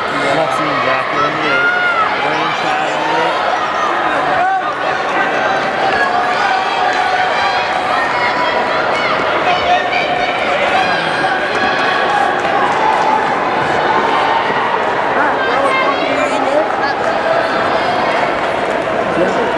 Lucky, yeah. Lucky and Jacqueline, yeah. Wayne Child, yeah.